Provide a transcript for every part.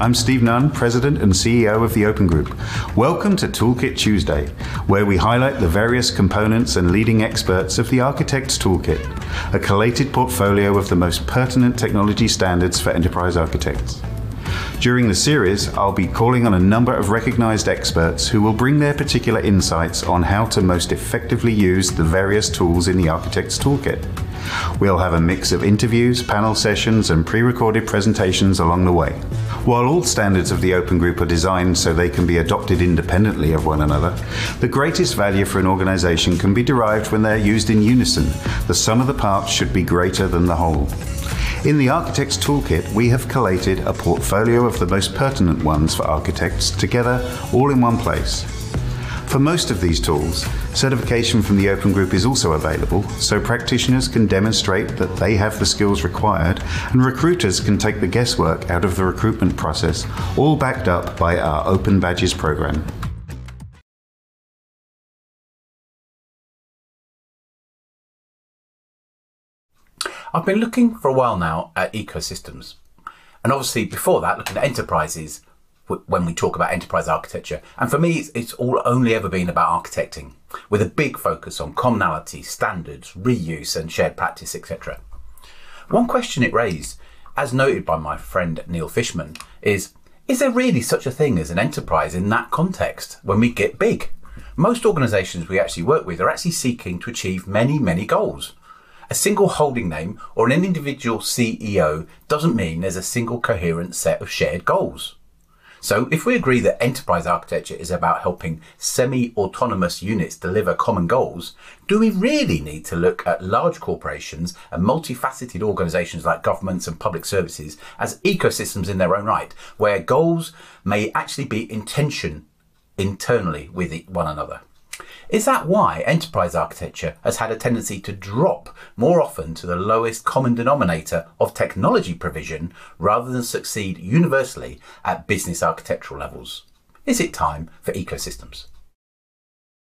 I'm Steve Nunn, President and CEO of the Open Group. Welcome to Toolkit Tuesday, where we highlight the various components and leading experts of the Architect's Toolkit, a collated portfolio of the most pertinent technology standards for enterprise architects. During the series, I'll be calling on a number of recognized experts who will bring their particular insights on how to most effectively use the various tools in the Architect's Toolkit. We'll have a mix of interviews, panel sessions, and pre recorded presentations along the way. While all standards of the Open Group are designed so they can be adopted independently of one another, the greatest value for an organization can be derived when they're used in unison. The sum of the parts should be greater than the whole. In the Architect's Toolkit, we have collated a portfolio of the most pertinent ones for architects together all in one place. For most of these tools, certification from the Open Group is also available, so practitioners can demonstrate that they have the skills required, and recruiters can take the guesswork out of the recruitment process, all backed up by our Open Badges program. I've been looking for a while now at ecosystems. And obviously, before that, looking at enterprises when we talk about enterprise architecture. And for me, it's, it's, all only ever been about architecting, with a big focus on commonality, standards, reuse, and shared practice, etc. One question it raised, as noted by my friend Neil Fishman, is Is there really such a thing as an enterprise in that context when we get big? Most organisations we actually work with are actually seeking to achieve many, many goals. A single holding name or an individual CEO doesn't mean there's a single coherent set of shared goals. So if we agree that enterprise architecture is about helping semi-autonomous units deliver common goals, do we really need to look at large corporations and multifaceted organizations like governments and public services as ecosystems in their own right, where goals may actually be in tension internally with one another? Is that why enterprise architecture has had a tendency to drop more often to the lowest common denominator of technology provision rather than succeed universally at business architectural levels? Is it time for ecosystems?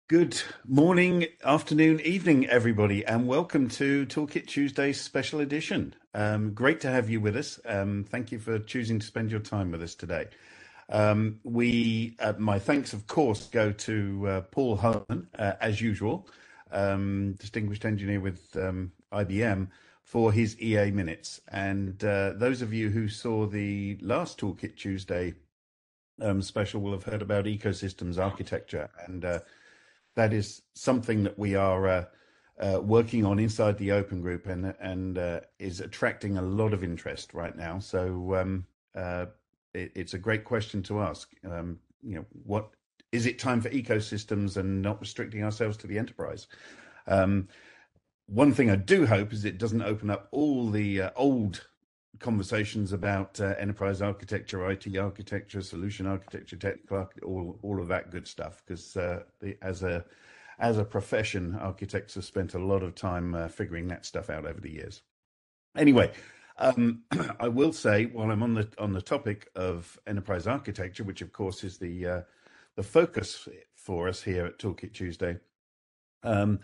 Good morning, afternoon, evening, everybody, and welcome to Toolkit Tuesday's special edition. Um, great to have you with us. Um, thank you for choosing to spend your time with us today. Um, we, uh, my thanks, of course, go to uh, Paul Homan, uh, as usual, um, distinguished engineer with um, IBM, for his EA minutes. And uh, those of you who saw the last Toolkit Tuesday um, special will have heard about ecosystems architecture, and uh, that is something that we are. Uh, working on inside the open group and and is attracting a lot of interest right now. So um, uh, it, it's a great question to ask. Um, you know, what is it time for ecosystems and not restricting ourselves to the enterprise? Um, one thing I do hope is it doesn't open up all the uh, old conversations about uh, enterprise architecture, IT architecture, solution architecture, technical, all all of that good stuff. Because uh, as a as a profession, architects have spent a lot of time uh, figuring that stuff out over the years. Anyway, um, I will say, while I'm on the on the topic of enterprise architecture, which of course is the uh, the focus for us here at Toolkit Tuesday, um,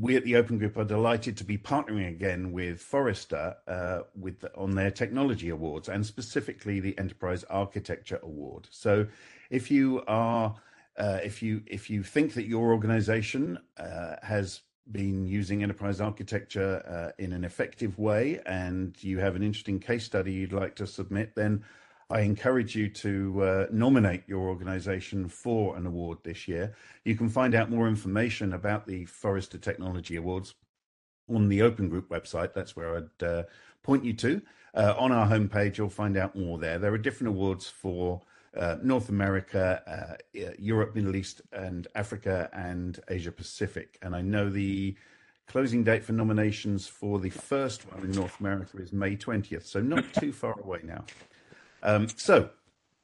we at the Open Group are delighted to be partnering again with Forrester uh, with on their technology awards and specifically the Enterprise Architecture Award. So, if you are uh, if you if you think that your organization uh, has been using enterprise architecture uh, in an effective way and you have an interesting case study you'd like to submit, then I encourage you to uh, nominate your organization for an award this year. You can find out more information about the Forrester Technology Awards on the Open Group website. That's where I'd uh, point you to. Uh, on our homepage, you'll find out more there. There are different awards for uh, North America, uh, Europe, Middle East, and Africa, and Asia Pacific. And I know the closing date for nominations for the first one in North America is May 20th, so not too far away now. Um, so,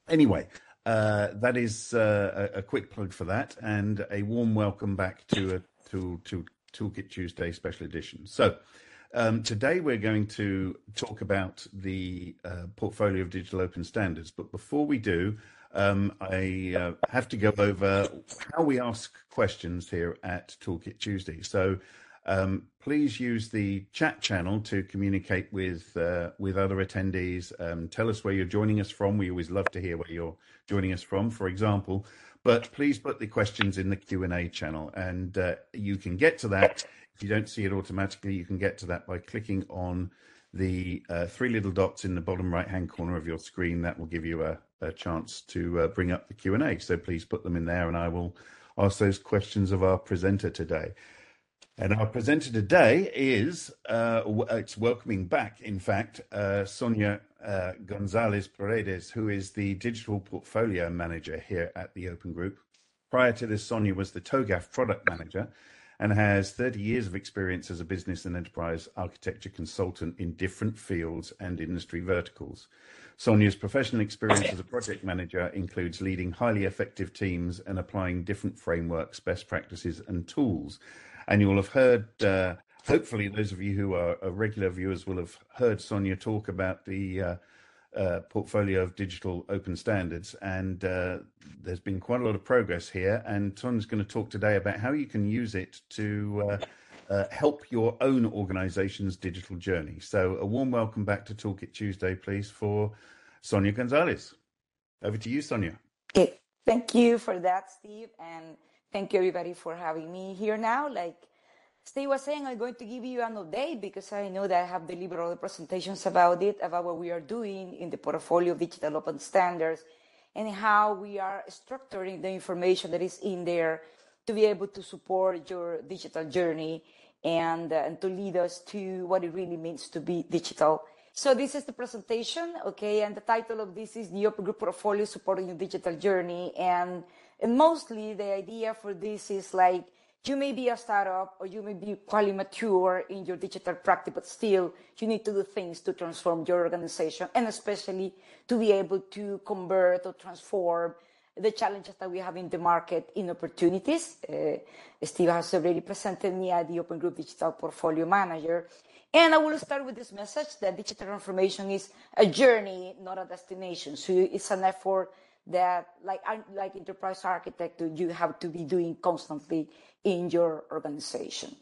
anyway, uh, that is uh, a, a, quick plug for that, and a warm welcome back to a to to Toolkit Tuesday special edition. So. Um, today, we're going to talk about the uh, portfolio of digital open standards. But before we do, um, I uh, have to go over how we ask questions here at Toolkit Tuesday. So, Um, please use the chat channel to communicate with uh, with other attendees. Um, tell us where you're joining us from. We always love to hear where you're joining us from, for example. But please put the questions in the Q and A channel, and uh, you can get to that. If you don't see it automatically, you can get to that by clicking on the uh, three little dots in the bottom right hand corner of your screen. That will give you a, a chance to uh, bring up the Q and A. So please put them in there, and I will ask those questions of our presenter today. And our presenter today is, uh, it's welcoming back, in fact, uh, Sonia uh, Gonzalez Paredes, who is the digital portfolio manager here at the Open Group. Prior to this, Sonia was the TOGAF product manager and has 30 years of experience as a business and enterprise architecture consultant in different fields and industry verticals. Sonia's professional experience as a project manager includes leading highly effective teams and applying different frameworks, best practices, and tools and you will have heard, uh, hopefully, those of you who are, regular viewers will have heard Sonia talk about the uh, uh, portfolio of digital open standards. And uh, there's been quite a lot of progress here. And Sonia's going to talk today about how you can use it to uh, uh, help your own organization's digital journey. So, a warm welcome back to Toolkit Tuesday, please, for Sonia Gonzalez. Over to you, Sonia. Okay. Thank you for that, Steve. And Thank you everybody for having me here now. Like Steve was saying, I'm going to give you an update because I know that I have delivered all the presentations about it, about what we are doing in the portfolio of digital open standards and how we are structuring the information that is in there to be able to support your digital journey and, uh, and to lead us to what it really means to be digital. So this is the presentation, okay, and the title of this is the Open Group Portfolio Supporting Your Digital Journey. And and mostly the idea for this is like you may be a startup or you may be quite mature in your digital practice, but still you need to do things to transform your organization and especially to be able to convert or transform the challenges that we have in the market in opportunities. Uh, Steve has already presented me as the Open Group Digital Portfolio Manager. And I will start with this message that digital transformation is a journey, not a destination. So it's an effort that like like enterprise architecture you have to be doing constantly in your organization.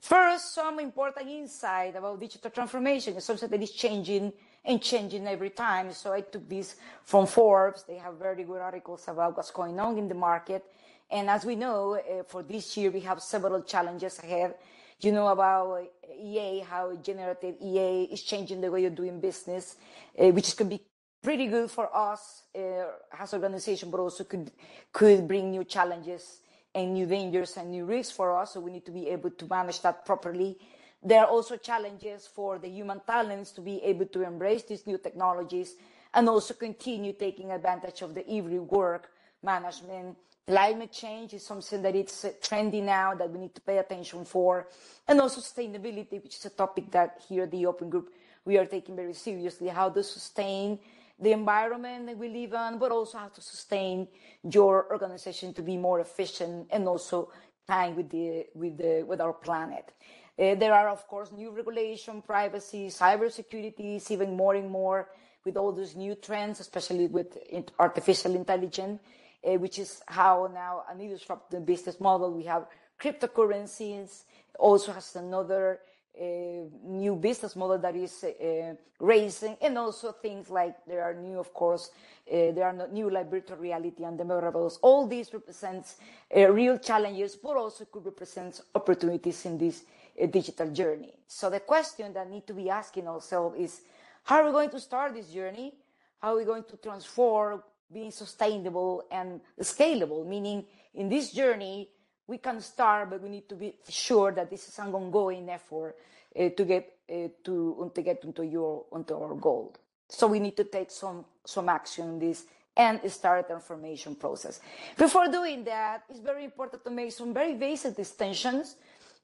First, some important insight about digital transformation is something that is changing and changing every time. So I took this from Forbes. They have very good articles about what's going on in the market. And as we know, uh, for this year, we have several challenges ahead. You know about AI, how generative AI is changing the way you're doing business, uh, which can be pretty good for us uh, as organization, but also could could bring new challenges and new dangers and new risks for us. So we need to be able to manage that properly. There are also challenges for the human talents to be able to embrace these new technologies and also continue taking advantage of the every work management. Climate change is something that it's uh, trendy now that we need to pay attention for. And also sustainability, which is a topic that here at the Open Group we are taking very seriously. How to sustain the environment that we live in, but also how to sustain your organization to be more efficient and also time with the with the with our planet. Uh, there are of course new regulation, privacy, cybersecurity even more and more with all those new trends, especially with artificial intelligence, uh, which is how now a new disruptive business model. We have cryptocurrencies, also has another new business model that is uh, raising, and also things like there are new, of course, uh, there are new like virtual reality and deliverables. All these represents real challenges, but also could represent opportunities in this digital journey. So the question that need to be asking ourselves is, how are we going to start this journey? How are we going to transform being sustainable and scalable? Meaning, in this journey, we can start, but we need to be sure that this is an ongoing effort uh, to get uh, to to get into your into our goal. So we need to take some some action in this and start a transformation process. Before doing that, it's very important to make some very basic distinctions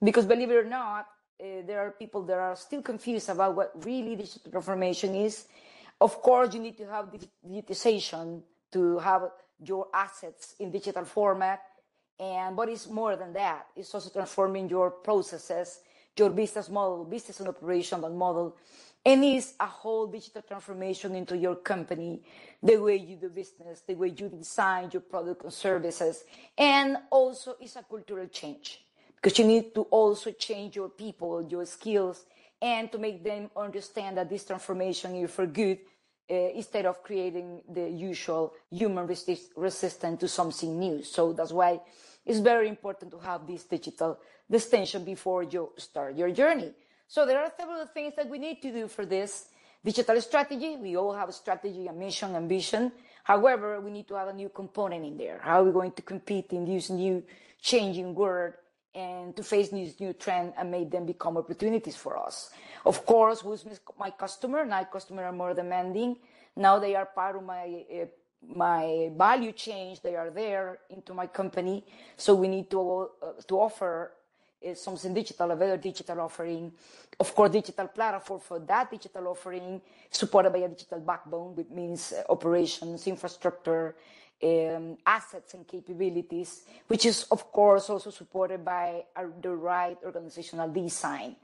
because believe it or not, uh, there are people that are still confused about what really digital transformation is. Of course, you need to have digitization to have your assets in digital format and but it's more than that. It's also transforming your processes, your business model, business and operational model, and it's a whole digital transformation into your company, the way you do business, the way you design your product and services, and also it's a cultural change. because you need to also change your people, your skills, and to make them understand that this transformation is for good uh, instead of creating the usual human resist- resistance to something new. So that's why it's very important to have this digital distinction before you start your journey. So there are several things that we need to do for this digital strategy. We all have a strategy, a mission, and vision. However, we need to have a new component in there. How are we going to compete in this new changing world and to face these new trends and make them become opportunities for us? Of course, who's my customer? My customers are more demanding. Now they are part of my uh, my value change. They are there into my company. So we need to uh, to offer uh, something digital, a better digital offering. Of course, digital platform for that digital offering, supported by a digital backbone, which means operations, infrastructure, um, assets and capabilities, which is of course also supported by uh, the right organizational design.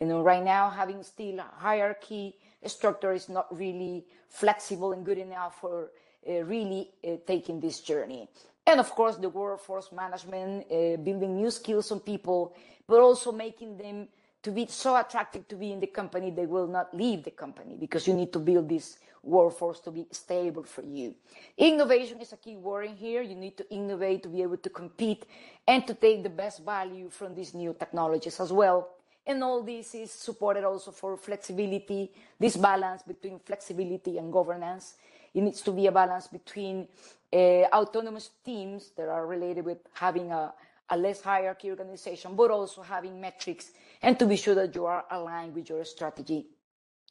You know, right now having still a hierarchy structure is not really flexible and good enough for uh, really uh, taking this journey. And of course, the workforce management, uh, building new skills on people, but also making them to be so attractive to be in the company, they will not leave the company because you need to build this workforce to be stable for you. Innovation is a key word in here. You need to innovate to be able to compete and to take the best value from these new technologies as well. And all this is supported also for flexibility, this balance between flexibility and governance. It needs to be a balance between uh, autonomous teams that are related with having a, a less hierarchy organization, but also having metrics and to be sure that you are aligned with your strategy.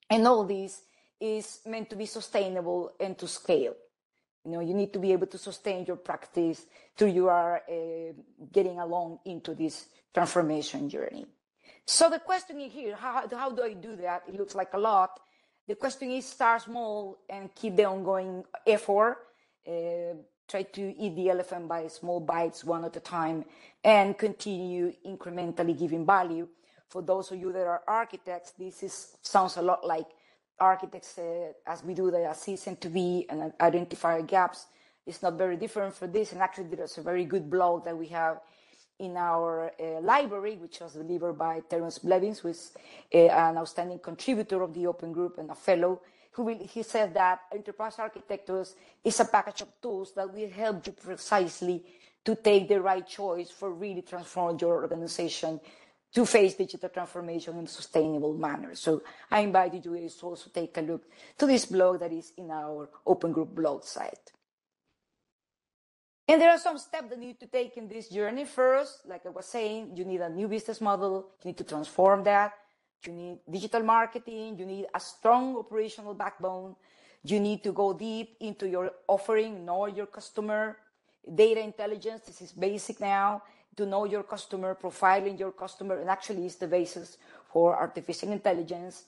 And all this is meant to be sustainable and to scale. You know, you need to be able to sustain your practice till you are uh, getting along into this transformation journey. So the question here, how, how do I do that? It looks like a lot. The question is start small and keep the ongoing effort. Uh, try to eat the elephant by small bites, one at a time, and continue incrementally giving value. For those of you that are architects, this is, sounds a lot like architects uh, as we do the assess and to be and identify gaps. It's not very different for this. And actually, there's a very good blog that we have in our uh, library, which was delivered by Terence Blevins, who is uh, an outstanding contributor of the Open Group and a fellow, who will, he said that enterprise architectures is a package of tools that will help you precisely to take the right choice for really transform your organization to face digital transformation in a sustainable manner. So I invite you to also take a look to this blog that is in our Open Group blog site. And there are some steps that you need to take in this journey. First, like I was saying, you need a new business model. You need to transform that. You need digital marketing. You need a strong operational backbone. You need to go deep into your offering, know your customer. Data intelligence, this is basic now. To know your customer, profiling your customer, and actually is the basis for artificial intelligence.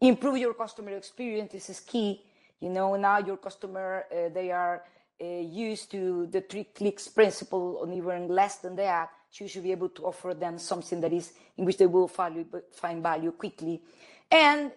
Improve your customer experience, this is key. You know, now your customer, uh, they are uh, used to the three clicks principle or even less than that, you should be able to offer them something that is in which they will value, find value quickly and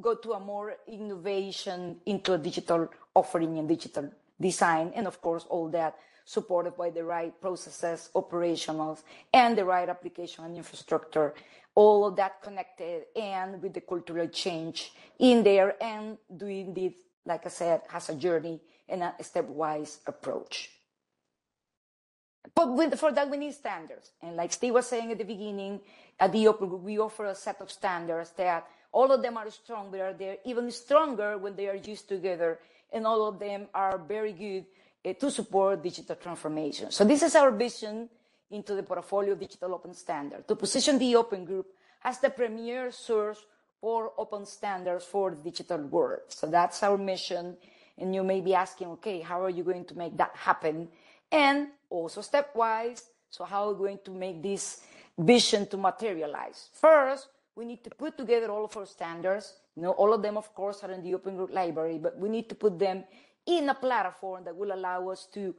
go to a more innovation into a digital offering and digital design. And of course, all that supported by the right processes, operationals, and the right application and infrastructure. All of that connected and with the cultural change in there and doing this, like I said, has a journey and a stepwise approach. But with, for that, we need standards. And like Steve was saying at the beginning, at the Open Group, we offer a set of standards that all of them are strong, but are they even stronger when they are used together. And all of them are very good uh, to support digital transformation. So this is our vision into the portfolio of digital open standard to position the Open Group as the premier source for open standards for the digital world. So that's our mission and you may be asking, okay, how are you going to make that happen? And also stepwise, so how are we going to make this vision to materialize? First, we need to put together all of our standards. You know, all of them, of course, are in the Open Group library, but we need to put them in a platform that will allow us to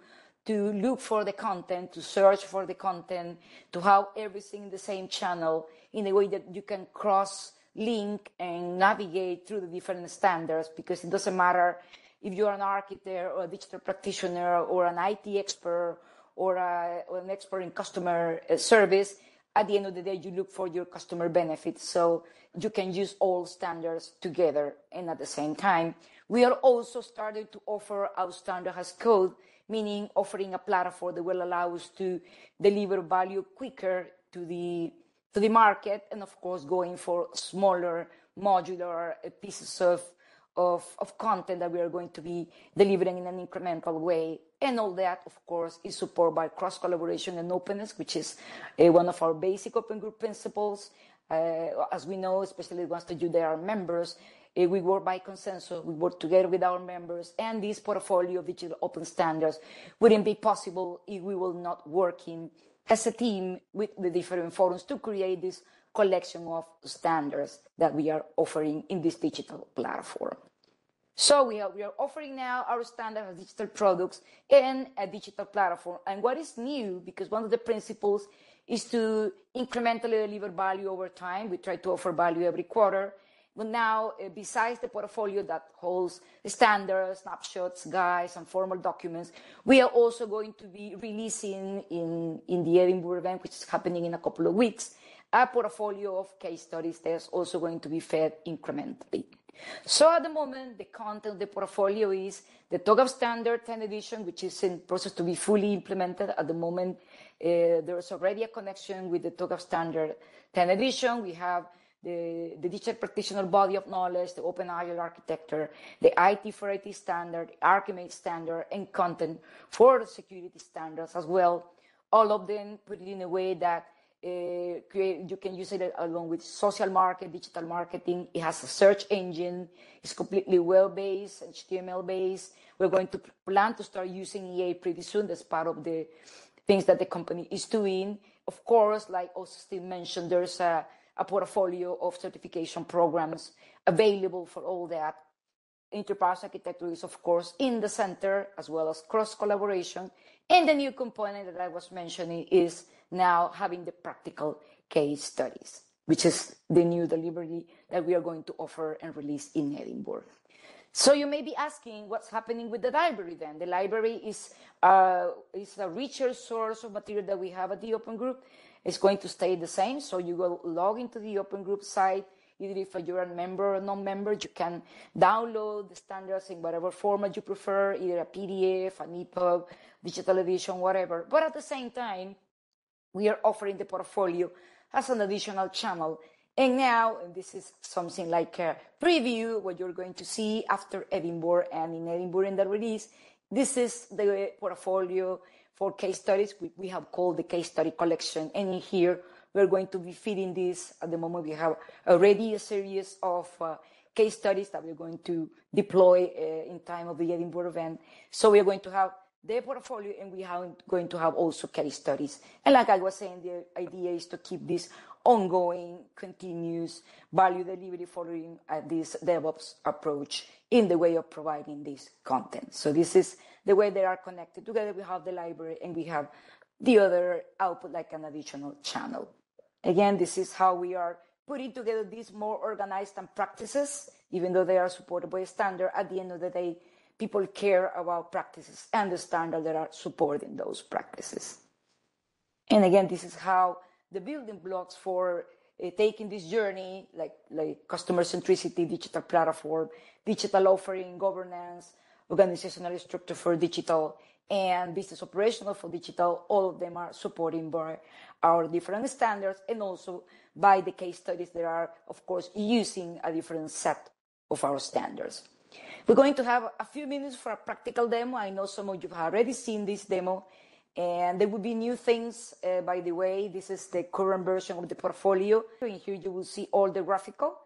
to look for the content, to search for the content, to have everything in the same channel in a way that you can cross link and navigate through the different standards because it doesn't matter if you're an architect or a digital practitioner or an IT expert or, a, or an expert in customer uh, service, at the end of the day, you look for your customer benefits. So you can use all standards together and at the same time. We are also starting to offer our standard as code, meaning offering a platform that will allow us to deliver value quicker to the to the market and of course going for smaller modular pieces of of, of content that we are going to be delivering in an incremental way. And all that, of course, is supported by cross collaboration and openness, which is uh, one of our basic open group principles. Uh, as we know, especially once that you are members, uh, we work by consensus, we work together with our members, and this portfolio of digital open standards wouldn't be possible if we were not working as a team with the different forums to create this collection of standards that we are offering in this digital platform. So we are, we are offering now our standard digital products in a digital platform. And what is new, because one of the principles is to incrementally deliver value over time. We try to offer value every quarter. But now, uh, besides the portfolio that holds standards, snapshots, guides, and formal documents, we are also going to be releasing in, in the Edinburgh event, which is happening in a couple of weeks, a portfolio of case studies that's also going to be fed incrementally. So at the moment, the content of the portfolio is the TOGAF Standard 10 edition, which is in process to be fully implemented. At the moment, uh, there's already a connection with the TOGAF Standard 10 edition. We have the, the digital practitioner body of knowledge, the open agile architecture, the IT4IT standard, Archimate standard, and content for security standards as well. All of them put it in a way that uh, create, you can use it along with social market, digital marketing. It has a search engine. It's completely web-based, HTML-based. We're going to plan to start using AI pretty soon. That's part of the things that the company is doing. Of course, like also Steve mentioned, there's a, a portfolio of certification programs available for all that. Enterprise architecture is, of course, in the center, as well as cross collaboration. And the new component that I was mentioning is now having the practical case studies, which is the new delivery that we are going to offer and release in Edinburgh. So you may be asking what's happening with the library then. The library is, uh, is a richer source of material that we have at the Open Group. It's going to stay the same. So you will log into the Open Group site. Either if you're a member or non-member, you can download the standards in whatever format you prefer, either a PDF, an EPUB, digital edition, whatever. But at the same time, we are offering the portfolio as an additional channel. And now, and this is something like a preview, what you're going to see after Edinburgh and in Edinburgh in the release. This is the portfolio for case studies we have called the case study collection. And in here, we're going to be feeding this. At the moment, we have already a series of uh, case studies that we're going to deploy uh, in time of the Edinburgh event. So we're going to have the portfolio and we are going to have also case studies. And like I was saying, the idea is to keep this ongoing, continuous value delivery following uh, this DevOps approach in the way of providing this content. So this is the way they are connected together. We have the library and we have the other output like an additional channel. Again, this is how we are putting together these more organized and practices, even though they are supported by a standard. At the end of the day, people care about practices and the standards that are supporting those practices. And again, this is how the building blocks for uh, taking this journey, like, like customer centricity, digital platform, digital offering, governance, organizational structure for digital, and business operational for digital, all of them are supported by our different standards and also by the case studies that are, of course, using a different set of our standards. We're going to have a few minutes for a practical demo. I know some of you have already seen this demo, and there will be new things, uh, by the way. This is the current version of the portfolio. In here, you will see all the graphical.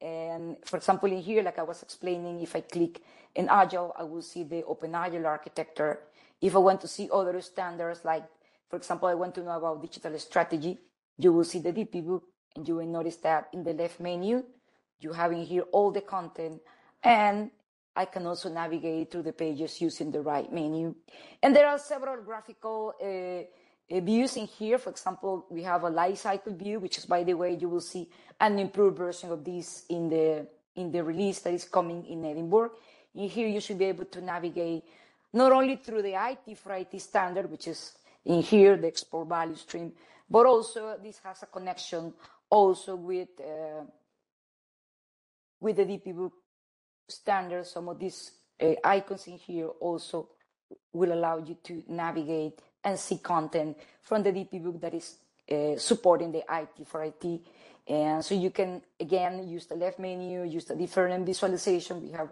And for example, in here, like I was explaining, if I click in Agile, I will see the Open Agile architecture. If I want to see other standards, like, for example, I want to know about digital strategy, you will see the DPBoK, and you will notice that in the left menu, you have in here all the content and I can also navigate through the pages using the right menu. And there are several graphical uh, uh, views in here. For example, we have a life cycle view, which is, by the way, you will see an improved version of this in the in the release that is coming in Edinburgh. In here, you should be able to navigate not only through the IT4IT standard, which is in here, the Explore value stream, But also this has a connection also with uh, with the DPBoK standard. Some of these uh, icons in here also will allow you to navigate and see content from the DPBoK that is uh, supporting the IT4IT. And so you can, again, use the left menu, use the different visualization. We have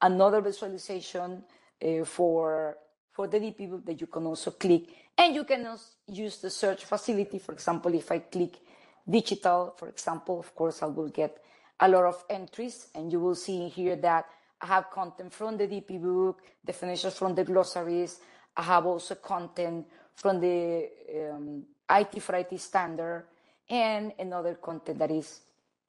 another visualization uh, for, for the DPBoK that you can also click. And you can also use the search facility. For example, if I click digital, for example, of course, I will get a lot of entries. And you will see here that I have content from the DPBoK, definitions from the glossaries. I have also content from the um, IT4IT standard and another content that is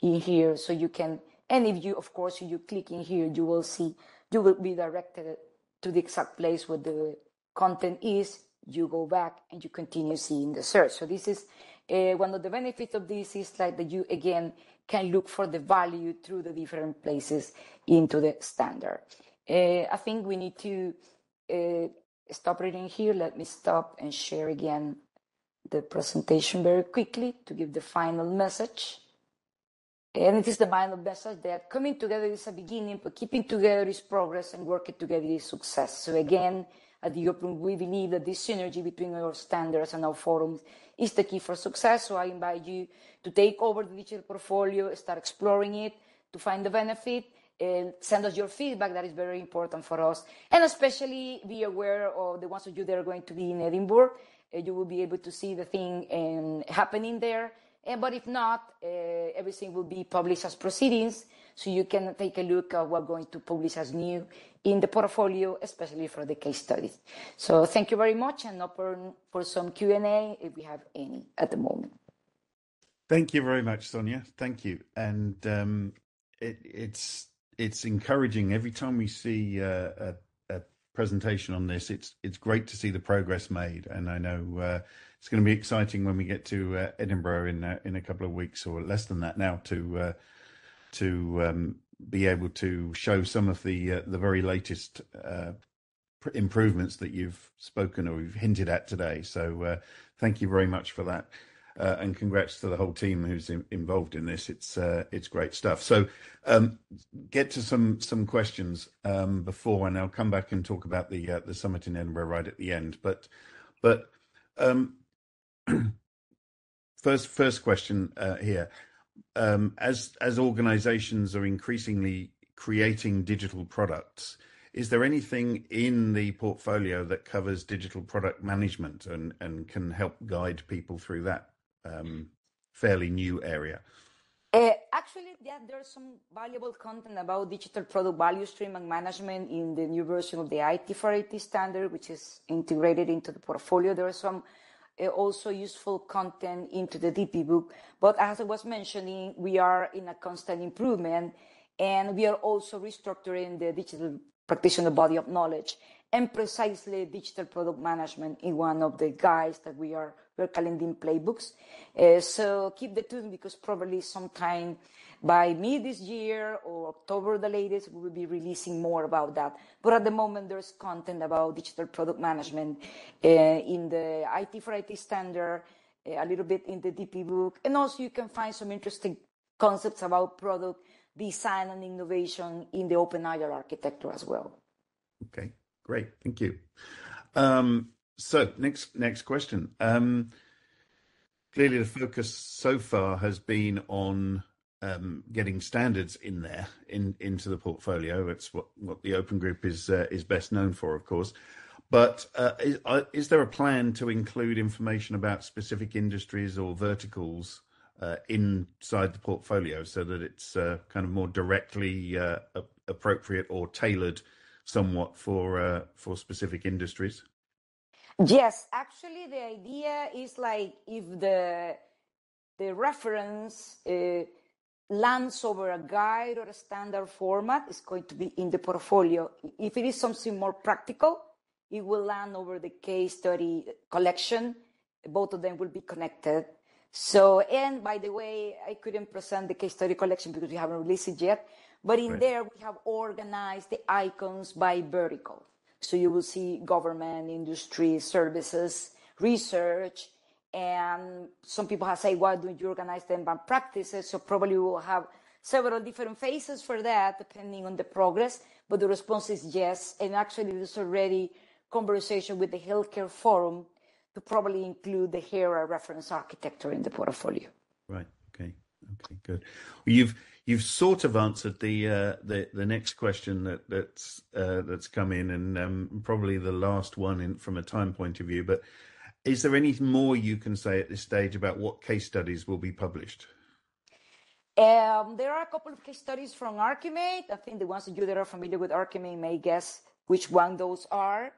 in here. So you can, and if you, of course, you click in here, you will see, you will be directed to the exact place where the content is. You go back and you continue seeing the search. So this is uh, one of the benefits of this is like that you again can look for the value through the different places into the standard. Uh, I think we need to uh, stop reading here. Let me stop and share again the presentation very quickly to give the final message. And it is the final message that coming together is a beginning, but keeping together is progress and working together is success. So again, at the Open, we believe that this synergy between our standards and our forums is the key for success. So I invite you to take over the digital portfolio, start exploring it, to find the benefit, and send us your feedback. That is very important for us. And especially be aware of the ones of you that are going to be in Edinburgh uh, you will be able to see the thing um, happening there. Uh, but if not, uh, everything will be published as proceedings, so you can take a look at what we're going to publish as new in the portfolio, especially for the case studies. So thank you very much, and open for some Q&A if we have any at the moment. Thank you very much, Sonia. Thank you. And um, it, it's it's encouraging every time we see uh, a presentation on this. It's it's great to see the progress made, and I know uh, it's going to be exciting when we get to uh, Edinburgh in in a couple of weeks or less than that now to uh, to um, be able to show some of the uh, the very latest uh, improvements that you've spoken or you've hinted at today. So thank you very much for that. Uh, and congrats to the whole team who's in, involved in this. It's uh, it's great stuff. So um, get to some some questions um, before, and I'll come back and talk about the uh, the summit in Edinburgh right at the end. But but um, first first question uh, here. Um, as as organisations are increasingly creating digital products, is there anything in the portfolio that covers digital product management and, and can help guide people through that um, fairly new area? Uh, actually, yeah, there's some valuable content about digital product value stream and management in the new version of the IT4IT standard, which is integrated into the portfolio. There is some also useful content into the DPBoK. But as I was mentioning, we are in a constant improvement and we are also restructuring the digital practitioner body of knowledge and precisely digital product management in one of the guides that we are we're calling them playbooks. Uh, so keep the tune because probably sometime by mid this year or October the latest, we will be releasing more about that. But at the moment, there's content about digital product management uh, in the IT4IT standard, uh, a little bit in the DPBoK, and also you can find some interesting concepts about product design and innovation in the open agile architecture as well. Okay, great, thank you. Um, so next next question. Um, clearly, the focus so far has been on um, getting standards in there in into the portfolio. It's what what the Open Group is uh, is best known for, of course. But uh, is, uh, is there a plan to include information about specific industries or verticals uh, inside the portfolio so that it's uh, kind of more directly uh, appropriate or tailored somewhat for for specific industries? Yes, actually, the idea is like if the the reference lands over a guide or a standard format, is going to be in the portfolio. If it is something more practical, it will land over the case study collection. Both of them will be connected. So, and by the way, I couldn't present the case study collection because we haven't released it yet. But in right. there, we have organized the icons by vertical. So you will see government, industry, services, research, And some people have said, why don't you organize the NBAM practices? So probably we'll have several different phases for that, depending on the progress. But the response is yes. And actually, there's already conversation with the Healthcare Forum to probably include the HERA reference architecture in the portfolio. Right. Okay. Okay. Good. Well, you've you've sort of answered the uh, the the next question that that's uh, that's come in, and um, probably the last one in, from a time point of view. But is there any more you can say at this stage about what case studies will be published? Um, there are a couple of case studies from Archimate. I think the ones of you that are familiar with Archimate may guess which one those are.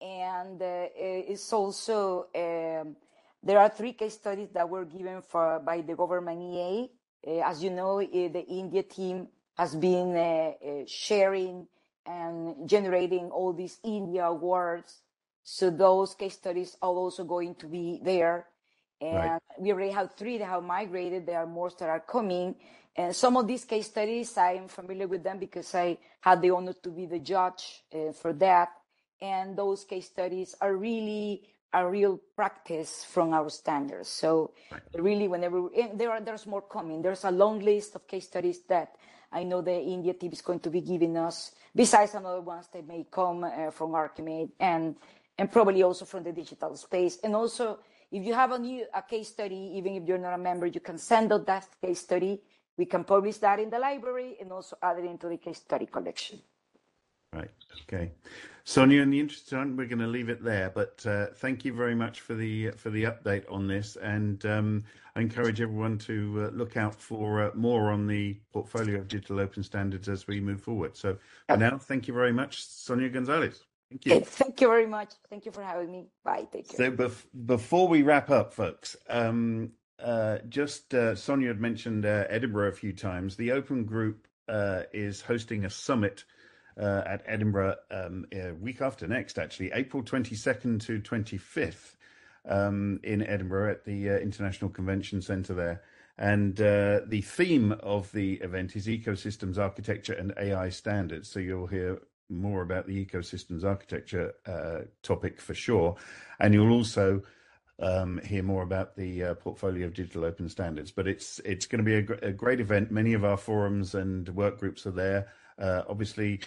And uh, it's also um, there are three case studies that were given for by the government EA. Uh, as you know, uh, the India team has been uh, uh, sharing and generating all these India awards. So those case studies are also going to be there. And right. we already have three that have migrated. There are more that are coming. And some of these case studies, I'm familiar with them because I had the honor to be the judge uh, for that. And those case studies are really a real practice from our standards. So right. really, whenever there are, there's more coming. There's a long list of case studies that I know the India team is going to be giving us, besides another ones that may come uh, from Archimate and and probably also from the digital space. And also, if you have a new a case study, even if you're not a member, you can send out that case study. We can publish that in the library and also add it into the case study collection. Right. Okay. Sonia, in the interest of time, we're going to leave it there. But uh, thank you very much for the for the update on this, and um, I encourage everyone to uh, look out for uh, more on the portfolio of digital open standards as we move forward. So for now, thank you very much, Sonia Gonzalez. Thank you. Thank you very much. Thank you for having me. Bye. Take care. So bef- before we wrap up, folks, um, uh, just uh, Sonia had mentioned uh, Edinburgh a few times. The Open Group is hosting a summit uh, at Edinburgh um, a week after next, actually, April 22nd to 25th um, in Edinburgh at the uh, International Convention Centre there. And uh, the theme of the event is ecosystems architecture and AI standards. So you'll hear more about the ecosystems architecture uh, topic for sure. And you'll also um, hear more about the uh, portfolio of digital open standards. But it's it's going to be a, gr- a, great event. Many of our forums and work groups are there. Uh, obviously,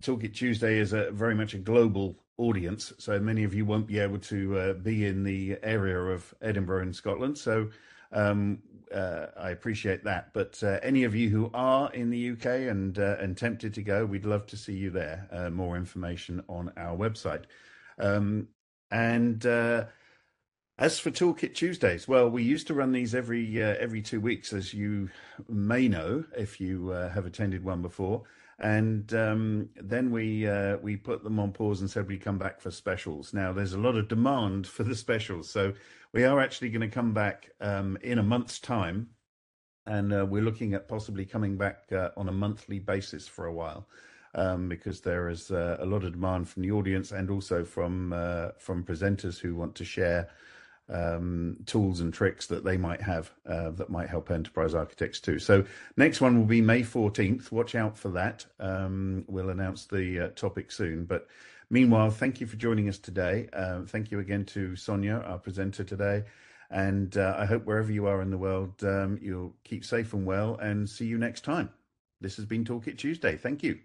Toolkit Tuesday is a very much a global audience, so many of you won't be able to uh, be in the area of Edinburgh in Scotland. So um, uh, I appreciate that. But uh, any of you who are in the UK and uh, and tempted to go, we'd love to see you there. Uh, more information on our website. Um, and uh, as for Toolkit Tuesdays, well, we used to run these every every two weeks, as you may know if you have attended one before and um, then we uh, we put them on pause and said we'd come back for specials. Now there's a lot of demand for the specials, so we are actually going to come back um, in a month's time, and uh, we're looking at possibly coming back uh, on a monthly basis for a while. Um, because there is uh, a lot of demand from the audience and also from uh, from presenters who want to share um, tools and tricks that they might have uh, that might help enterprise architects too. So next one will be May 14th. Watch out for that. Um, we'll announce the uh, topic soon. But meanwhile, thank you for joining us today. Uh, thank you again to Sonia, our presenter today. And uh, I hope wherever you are in the world, um, you'll keep safe and well and see you next time. This has been Toolkit Tuesday. Thank you.